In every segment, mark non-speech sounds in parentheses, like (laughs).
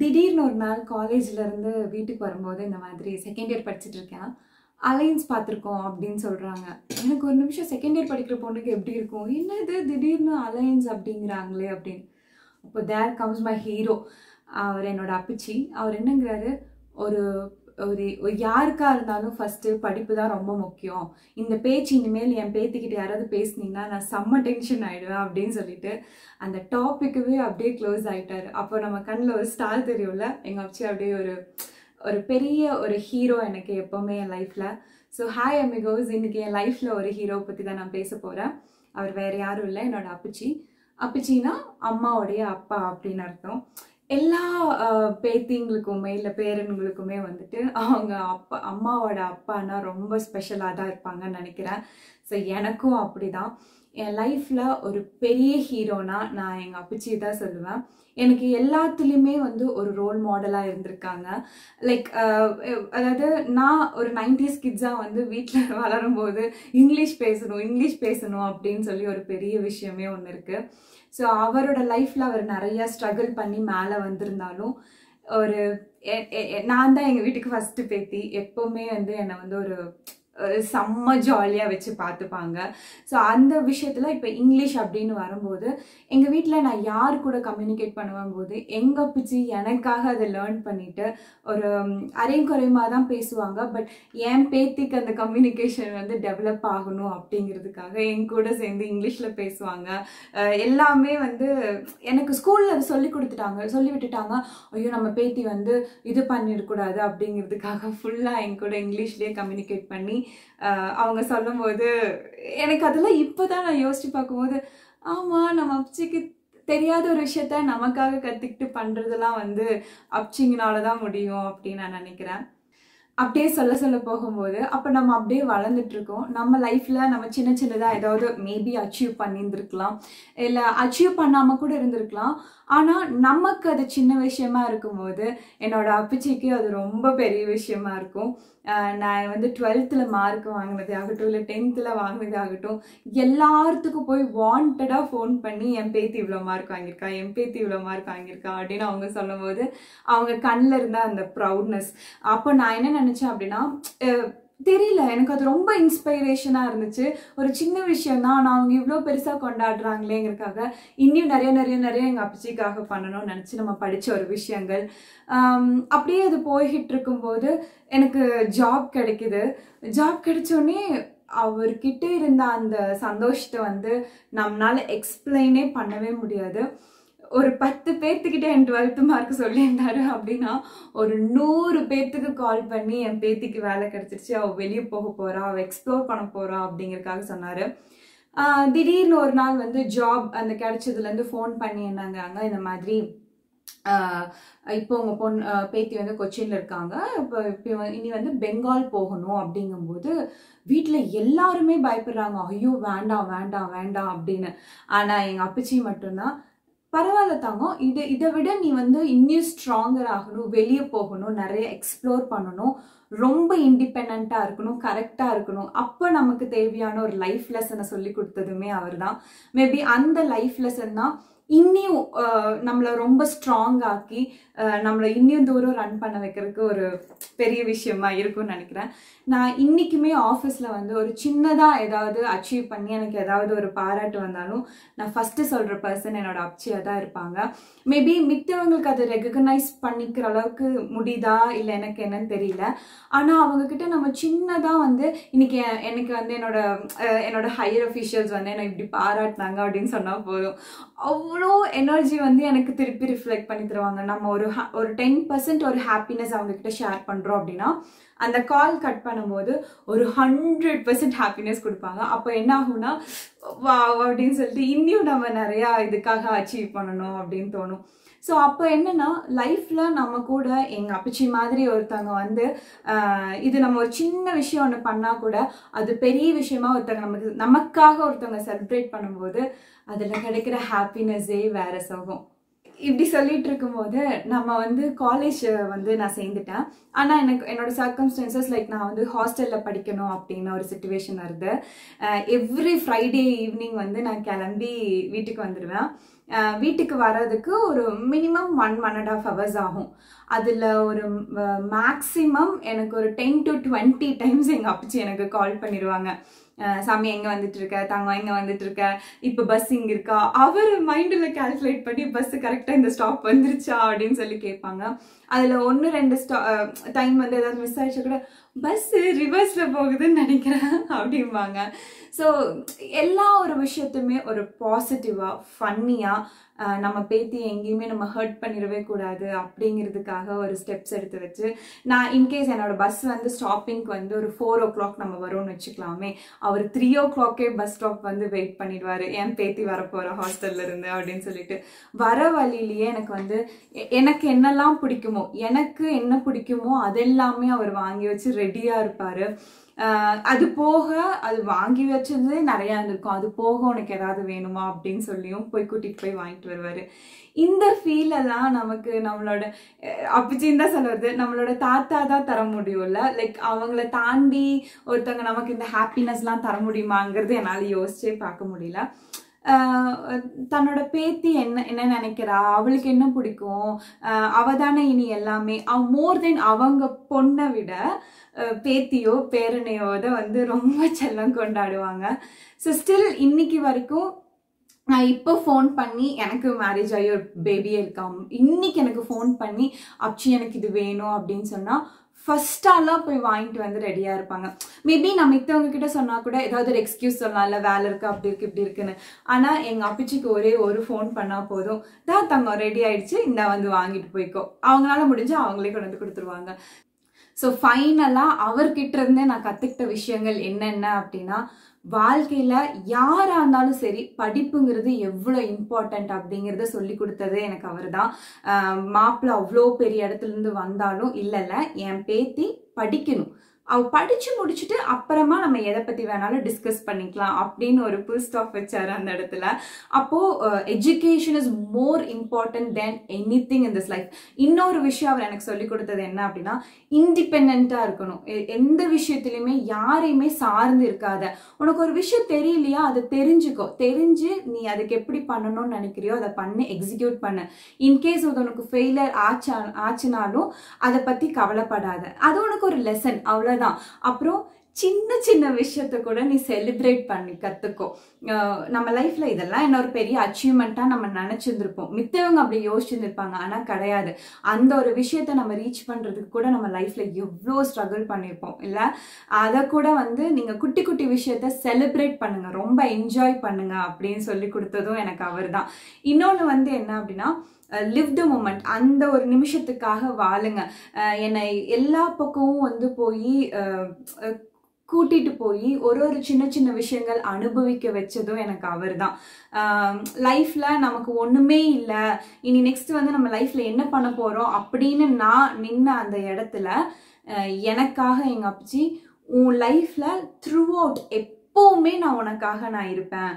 திடீர்னு ஒரு நாள் காலேஜ்லேருந்து வீட்டுக்கு வரும்போது இந்த மாதிரி செகண்ட் இயர் படிச்சுட்டு இருக்கேன். அலைன்ஸ் பார்த்துருக்கோம் அப்படின்னு சொல்கிறாங்க எனக்கு ஒரு நிமிஷம் செகண்ட் இயர் படிக்கிற பொண்ணுக்கு எப்படி இருக்கும்? என்ன இது திடீர்னு அலைன்ஸ் அப்படிங்கிறாங்களே அப்படின்னு. அப்போ தேர் கம்ஸ் மை ஹீரோ அவர் என்னோட அப்பிச்சி. அவர் என்னங்கிறாரு? ஒரு ஒரு யாருக்காக யாருக்கா இருந்தாலும் ஃபஸ்ட்டு படிப்பு தான் ரொம்ப முக்கியம். இந்த பேச்சு இனிமேல் என் பேத்திக்கிட்ட யாராவது பேசுனீங்கன்னா நான் செம்ம டென்ஷன் ஆகிடுவேன் அப்படின்னு சொல்லிட்டு அந்த டாப்பிக்கவே அப்படியே க்ளோஸ் ஆகிட்டார் அப்போ நம்ம கண்ணில் ஒரு ஸ்டார் தெரியும்ல எங்கள் அப்ச்சி அப்படியே ஒரு ஒரு பெரிய ஒரு ஹீரோ எனக்கு எப்போவுமே என் லைஃப்பில் ஸோ ஹாய் அமிகோஸ் இன்னைக்கு என் லைஃப்பில் ஒரு ஹீரோ பற்றி தான் நான் பேச போகிறேன் அவர் வேறு யாரும் இல்லை என்னோட அப்பிச்சி. அப்பிச்சின்னா அம்மாவுடைய அப்பா அப்படின்னு அர்த்தம். எல்லா பேத்திங்களுக்குமே இல்லை பேரன்களுக்குமே வந்துட்டு அவங்க அப்பா அம்மாவோட அப்பானா ரொம்ப ஸ்பெஷலாக தான் இருப்பாங்கன்னு நினைக்கிறேன். ஸோ எனக்கும் அப்படிதான். என் லைஃப்பில் ஒரு பெரிய ஹீரோனா நான் எங்கள் அப்பிச்சி தான் சொல்லுவேன். எனக்கு எல்லாத்துலேயுமே வந்து ஒரு ரோல் மாடலாக இருந்திருக்காங்க. லைக் அதாவது நான் ஒரு நைன்டிஸ் கிட்ஸாக வந்து வீட்டில் (laughs) வளரும்போது இங்கிலீஷ் பேசணும் இங்கிலீஷ் பேசணும் அப்படின்னு சொல்லி ஒரு பெரிய விஷயமே ஒன்று இருக்குது ஸோ அவரோட லைஃப்பில் அவர் நிறையா ஸ்ட்ரகிள் பண்ணி மேலே வந்திருந்தாலும் ஒரு நான் தான் எங்கள் வீட்டுக்கு ஃபஸ்ட்டு பேத்தி. எப்போவுமே வந்து என்னை வந்து ஒரு செம்ம ஜாலியாக வச்சு பார்த்துப்பாங்க ஸோ அந்த விஷயத்தில் இப்போ இங்கிலீஷ் அப்படின்னு வரும்போது எங்கள் வீட்டில் நான் யார் கூட கம்யூனிகேட் பண்ணுவேன் போது எங்கள் பிச்சு எனக்காக அதை லேர்ன் பண்ணிவிட்டு ஒரு அரையும் குறையுமாக தான் பேசுவாங்க பட் என் பேத்திக்கு அந்த கம்யூனிகேஷன் வந்து டெவலப் ஆகணும் அப்படிங்கிறதுக்காக என் கூட சேர்ந்து இங்கிலீஷில் பேசுவாங்க. எல்லாமே வந்து எனக்கு ஸ்கூலில் அது சொல்லி கொடுத்துட்டாங்க சொல்லி விட்டுட்டாங்க. ஐயோ நம்ம பேத்தி வந்து இது பண்ணிடக்கூடாது அப்படிங்கிறதுக்காக ஃபுல்லாக என் கூட இங்கிலீஷ்லேயே கம்யூனிகேட் பண்ணி அவங்க சொல்லும்போது எனக்கு அதெல்லாம் இப்போ தான் நான் யோசிச்சு பார்க்கும்போது ஆமாம் நம்ம அப்சிக்கு தெரியாத ஒரு விஷயத்த நமக்காக கற்றுக்கிட்டு பண்ணுறதெல்லாம் வந்து அப்சிங்கனால தான் முடியும் அப்படின்னு நான் நினைக்கிறேன். அப்படியே சொல்ல சொல்ல போகும்போது அப்போ நம்ம அப்படியே வளர்ந்துட்டு இருக்கோம் நம்ம லைஃப்பில் நம்ம சின்ன சின்னதாக ஏதாவது மேபி அச்சீவ் பண்ணியிருந்துருக்கலாம். இல்லை அச்சீவ் பண்ணாமல் கூட இருந்திருக்கலாம். ஆனால் நமக்கு அது சின்ன விஷயமா இருக்கும்போது என்னோட அப்பச்சிக்கு அது ரொம்ப பெரிய விஷயமா இருக்கும். நான் வந்து டுவெல்த்தில் மார்க் வாங்கினது ஆகட்டும் இல்லை டென்த்தில் வாங்கினது ஆகட்டும் எல்லாத்துக்கும் போய் வாண்டடாக ஃபோன் பண்ணி என் பேத்தி இவ்வளோ மார்க் வாங்கியிருக்கா என் பேத்தி இவ்வளோ மார்க் வாங்கியிருக்கா அப்படின்னு அவங்க சொல்லும்போது அவங்க கண்ணில் இருந்த அந்த ப்ரௌட்னஸ் அப்போ நான் என்ன நினச்சேன் அப்படின்னா தெரியல எனக்கு அது ரொம்ப இன்ஸ்பைரேஷனாக இருந்துச்சு. ஒரு சின்ன விஷயம் தான் நான் அவங்க இவ்வளோ பெருசாக கொண்டாடுறாங்களேங்கிறதுக்காக இன்னும் நிறைய நிறைய நிறைய எங்கள் அப்பச்சிக்காக பண்ணணும்னு நினச்சி நம்ம படித்த ஒரு விஷயங்கள். அப்படியே அது போய்கிட்டு இருக்கும்போது எனக்கு ஜாப் கிடைக்குது. ஜாப் கிடைச்சோடனே அவர்கிட்ட இருந்த அந்த சந்தோஷத்தை வந்து நம்மளால எக்ஸ்பிளைனே பண்ணவே முடியாது. ஒரு பத்து பேர்த்துக்கிட்ட என் டுவெல்த்து மார்க் சொல்லியிருந்தாரு அப்படின்னா ஒரு நூறு பேர்த்துக்கு கால் பண்ணி என் பேத்திக்கு வேலை கிடச்சிருச்சு அவள் வெளியே போக போகிறா அவள் எக்ஸ்ப்ளோர் பண்ண போகிறா அப்படிங்கிறதுக்காக சொன்னாரு. திடீர்னு ஒரு நாள் வந்து ஜாப் அந்த கிடைச்சதுலேருந்து ஃபோன் பண்ணி என்னங்கிறாங்க இந்த மாதிரி இப்போ உங்கள் பொண் பேத்தி வந்து கொச்சின்ல இருக்காங்க இப்போ இப்போ இனி வந்து பெங்கால் போகணும் அப்படிங்கும்போது வீட்டில் எல்லாருமே பயப்படுறாங்க ஐயோ வேண்டாம் வேண்டாம் வேண்டாம் அப்படின்னு. ஆனால் எங்கள் அப்பச்சி மட்டும்தான் பரவாயில்ல தாங்க. இது இதை விட நீ வந்து இன்னும் ஸ்ட்ராங்கர் ஆகணும் வெளியே போகணும் நிறைய எக்ஸ்ப்ளோர் பண்ணணும். ரொம்ப இண்டிபெண்ட்டாக இருக்கணும் கரெக்டாக இருக்கணும். அப்போ நமக்கு தேவையான ஒரு லைஃப் லெசனை சொல்லி கொடுத்ததுமே அவர் தான் மேபி அந்த லைஃப் லெசன் தான் இன்னியும் நம்மளை ரொம்ப ஸ்ட்ராங் ஆக்கி நம்மளை இன்னும் தூரம் ரன் பண்ண வைக்கிறதுக்கு ஒரு பெரிய விஷயமா இருக்கும்னு நினைக்கிறேன். நான் இன்னைக்குமே ஆஃபீஸில் வந்து ஒரு சின்னதாக ஏதாவது அச்சீவ் பண்ணி எனக்கு ஏதாவது ஒரு பாராட்டு வந்தாலும் நான் ஃபஸ்ட்டு சொல்கிற பர்சன் என்னோட அப்சியாக தான் இருப்பாங்க. மேபி மித்தவங்களுக்கு அதை ரெகக்னைஸ் பண்ணிக்கிற அளவுக்கு முடியுதா இல்லை எனக்கு என்னன்னு தெரியல. ஆனால் அவங்கக்கிட்ட நம்ம சின்னதாக வந்து இன்னைக்கு எனக்கு வந்து என்னோட என்னோட ஹையர் அஃபிஷியல்ஸ் வந்து என்னை இப்படி பாராட்டினாங்க அப்படின்னு சொன்னால் போதும். அவ்வளோ எனர்ஜி வந்து எனக்கு திருப்பி ரிஃப்ளெக்ட் பண்ணி தருவாங்க. நம்ம ஒரு ஒரு டென் பர்சன்ட் ஒரு ஹாப்பினஸ் அவங்கக்கிட்ட ஷேர் பண்ணுறோம் அப்படின்னா அந்த கால் கட் பண்ணும்போது ஒரு ஹண்ட்ரட் பர்சன்ட் ஹாப்பினஸ் கொடுப்பாங்க. அப்போ என்ன ஆகும்னா வா அப்படின்னு சொல்லிட்டு இன்னும் நம்ம நிறையா இதுக்காக அச்சீவ் பண்ணணும் அப்படின்னு தோணும். ஸோ அப்போ என்னன்னா லைஃப்பில் நம்ம கூட எங்கள் அப்பச்சி மாதிரி ஒருத்தவங்க வந்து இது நம்ம ஒரு சின்ன விஷயம் ஒன்று பண்ணால் கூட அது பெரிய விஷயமா ஒருத்தவங்க நமக்கு நமக்காக ஒருத்தவங்க செலிப்ரேட் பண்ணும்போது அதில் கிடைக்கிற ஹாப்பினஸ்ஸே வேற சோகம். இப்படி சொல்லிட்டு இருக்கும்போது நம்ம வந்து காலேஜ் வந்து நான் சேர்ந்துட்டேன். ஆனால் எனக்கு என்னோட சர்க்கம்ஸ்டன்சஸ் லைக் நான் வந்து ஹாஸ்டலில் படிக்கணும் அப்படின்னு ஒரு சுச்சுவேஷன் வருது. எவ்ரி ஃப்ரைடே ஈவினிங் வந்து நான் கிளம்பி வீட்டுக்கு வந்துடுவேன் வீட்டுக்கு வர்றதுக்கு ஒரு minimum one one and half hours ஆகும். அதில் ஒரு மேக்ஸிமம் எனக்கு ஒரு டென் டு டுவெண்ட்டி டைம்ஸ் எங்கள் அப்பச்சி எனக்கு கால் பண்ணிடுவாங்க சாமி எங்கே வந்துட்டு இருக்க தங்கம் எங்கே வந்துட்டு இருக்க இப்போ பஸ் இங்கே இருக்கா? அவர் மைண்டில் கால்குலேட் பண்ணி பஸ்ஸு கரெக்டாக இந்த ஸ்டாப் வந்துருச்சா? அப்படின்னு சொல்லி கேட்பாங்க. அதில் ஒன்று ரெண்டு ஸ்டா டைம் வந்து ஏதாவது மிஸ் ஆயிடுச்சு கூட பஸ்ஸு ரிவர்ஸில் போகுதுன்னு நினைக்கிறேன் அப்படிம்பாங்க. ஸோ எல்லா ஒரு விஷயத்தையுமே ஒரு பாசிட்டிவாக ஃபன்னியாக நம்ம பேத்தி எங்கேயுமே நம்ம ஹர்ட் பண்ணிடவே கூடாது அப்படிங்கிறதுக்காக ஒரு ஸ்டெப்ஸ் எடுத்து வச்சு நான் இன்கேஸ் என்னோட பஸ் வந்து ஸ்டாப்பிங்க்கு வந்து ஒரு ஃபோர் ஓ கிளாக் நம்ம வரும்னு வச்சுக்கலாமே அவர் த்ரீ ஓ கிளாக்கே பஸ் ஸ்டாப் வந்து வெயிட் பண்ணிடுவார். என் பேத்தி வரப்போகிற ஹாஸ்டல்ல இருந்து? அப்படின்னு சொல்லிட்டு. வர வழியிலேயே எனக்கு வந்து எனக்கு என்னெல்லாம் பிடிக்குமோ எனக்கு என்ன பிடிக்குமோ அதெல்லாமே அவர் வாங்கி வச்சு ரெடியாக இருப்பார். அது போக அது வாங்கி வச்சது நிறையா இருந்திருக்கும் அது போக உனக்கு ஏதாவது வேணுமா அப்படின்னு சொல்லியும் போய் கூட்டிகிட்டு போய் வாங்கிட்டு வருவார். இந்த ஃபீலெல்லாம் நமக்கு நம்மளோட அஹ், அப்பச்சின்னு தான் சொல்ல நம்மளோட தாத்தா தான் தர முடியும்ல? லைக் அவங்கள தாண்டி ஒருத்தவங்க நமக்கு இந்த ஹாப்பினஸ்லாம் தர முடியுமாங்கிறது என்னால் யோசிச்சே பார்க்க முடியல. தன்னோட பேத்தி என்ன என்ன நினைக்கிறா? அவளுக்கு என்ன பிடிக்கும்? அவ தானே இனி எல்லாமே? அவ மோர் தென் அவங்க பொண்ணை விட பேத்தியோ பேரனையோ அதை வந்து ரொம்ப செல்லம் கொண்டாடுவாங்க. ஸோ ஸ்டில் இன்னைக்கு வரைக்கும் நான் இப்போ ஃபோன் பண்ணி எனக்கு மேரேஜ் ஆகி ஒரு பேபியே இருக்கா? இன்னைக்கு எனக்கு ஃபோன் பண்ணி அப்சி எனக்கு இது வேணும் அப்படின்னு சொன்னால் ஃபஸ்ட்டாலாம் போய் வாங்கிட்டு வந்து ரெடியாக இருப்பாங்க. மேபி நான் மித்தவங்க கிட்ட சொன்னால் கூட ஏதாவது ஒரு எக்ஸ்கியூஸ் சொல்லலாம். இல்லை வேலை இருக்கு அப்படி இருக்கு இப்படி இருக்குன்னு. ஆனால் எங்கள் அப்பிச்சிக்கு ஒரே ஒரு ஃபோன் பண்ணால் போதும். தான் தங்க ரெடி ஆயிடுச்சு. இந்த வந்து வாங்கிட்டு போய்க்கோ. அவங்களால முடிஞ்சு அவங்களே கொண்டு வந்து கொடுத்துருவாங்க. ஸோ ஃபைனலாக அவர்கிட்ட இருந்தே நான் கற்றுக்கிட்ட விஷயங்கள் என்னென்ன அப்படின்னா வாழ்க்கையில் யாராக இருந்தாலும் சரி படிப்புங்கிறது எவ்வளோ இம்பார்ட்டண்ட் அப்படிங்கிறத சொல்லி கொடுத்தது எனக்கு அவர் தான் மாப்பிள்ளை அவ்வளோ பெரிய இடத்துல இருந்து வந்தாலும் இல்லைல்ல என் பேத்தி படிக்கணும். அவ படிச்சு முடிச்சுட்டு அப்புறமா நம்ம எதை பத்தி வேணாலும் டிஸ்கஸ் பண்ணிக்கலாம் அப்படின்னு ஒரு புல் ஸ்டாப் வச்சாரு அந்த இடத்துல. அப்போ education is more important than anything in this life இன்னொரு விஷயம் அவர் எனக்கு சொல்லி கொடுத்தது என்ன அப்படின்னா இண்டிபெண்டா இருக்கணும். எ- எந்த விஷயத்திலுமே யாரையுமே சார்ந்து இருக்காத. உனக்கு ஒரு விஷயம் தெரியலையா? அதை தெரிஞ்சுக்கோ. தெரிஞ்சு நீ அதுக்கு எப்படி பண்ணணும்னு நினைக்கிறியோ அதை பண்ணி எக்ஸிக்யூட் பண்ணு. இன்கேஸ் அது உனக்கு ஃபெயிலியர் ஆச்சா ஆச்சுனாலும் அதை பத்தி கவலைப்படாத. அது உனக்கு ஒரு லெசன் அவ்வளோ அவ்வளவுதான் அப்புறம் சின்ன சின்ன விஷயத்த கூட நீ செலிப்ரேட் பண்ணி கற்றுக்கோ நம்ம லைஃப்பில் இதெல்லாம் என்ன ஒரு பெரிய அச்சீவ்மெண்ட்டாக நம்ம நினச்சிருந்துருப்போம். மித்தவங்க அப்படி யோசிச்சுருந்துருப்பாங்க ஆனால் கிடையாது. அந்த ஒரு விஷயத்த நம்ம ரீச் பண்ணுறதுக்கு கூட நம்ம லைஃப்பில் எவ்வளோ ஸ்ட்ரகிள் பண்ணியிருப்போம். இல்லை அதை கூட வந்து நீங்கள் குட்டி குட்டி விஷயத்த செலிப்ரேட் பண்ணுங்கள் ரொம்ப என்ஜாய் பண்ணுங்க அப்படின்னு சொல்லி கொடுத்ததும் எனக்கு அவர் தான் இன்னொன்று வந்து என்ன அப்படின்னா லிவ் த மூமெண்ட் அந்த ஒரு நிமிஷத்துக்காக வாழுங்க. என்னை எல்லா பக்கமும் வந்து போய் கூட்டிட்டு போய் ஒரு ஒரு சின்ன சின்ன விஷயங்கள் அனுபவிக்க வச்சதும் எனக்கு அவர் தான் லைஃப்ல நமக்கு ஒண்ணுமே இல்லை. இனி நெக்ஸ்ட் வந்து நம்ம லைஃப்ல என்ன பண்ண போறோம் அப்படின்னு நான் நின்ன அந்த இடத்துல எனக்காக எங்க அப்பச்சி உன் லைஃப்ல த்ரூ அவுட் எப்பவுமே நான் உனக்காக நான் இருப்பேன்.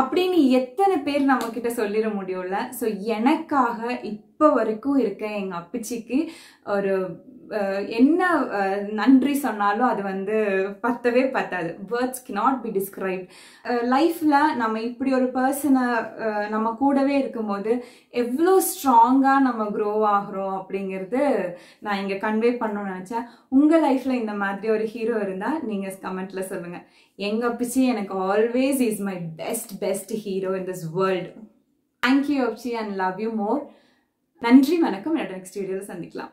அப்படின்னு எத்தனை பேர் நம்ம கிட்ட சொல்லிட முடியும்ல? ஸோ எனக்காக இப்போ இப்போ வரைக்கும் இருக்க எங்கள் அப்பிச்சிக்கு ஒரு என்ன நன்றி சொன்னாலும் அது வந்து பத்தவே பத்தாது. வேர்ட்ஸ் நாட் பி டிஸ்கிரைப் லைஃப்பில் நம்ம இப்படி ஒரு பர்சனை நம்ம கூடவே இருக்கும்போது எவ்வளோ ஸ்ட்ராங்காக நம்ம க்ரோ ஆகிறோம் அப்படிங்கிறது நான் இங்கே கன்வே பண்ணணும்னு நினச்சேன். உங்கள் லைஃப்பில் இந்த மாதிரி ஒரு ஹீரோ இருந்தால் நீங்கள் கமெண்ட்டில் சொல்லுங்கள் எங்கள் பிச்சி எனக்கு always is my best best hero in this world thank you அப்சி and love you more நன்றி வணக்கம். என்னோட நெக்ஸ்ட் வீடியோவில் சந்திக்கலாம்.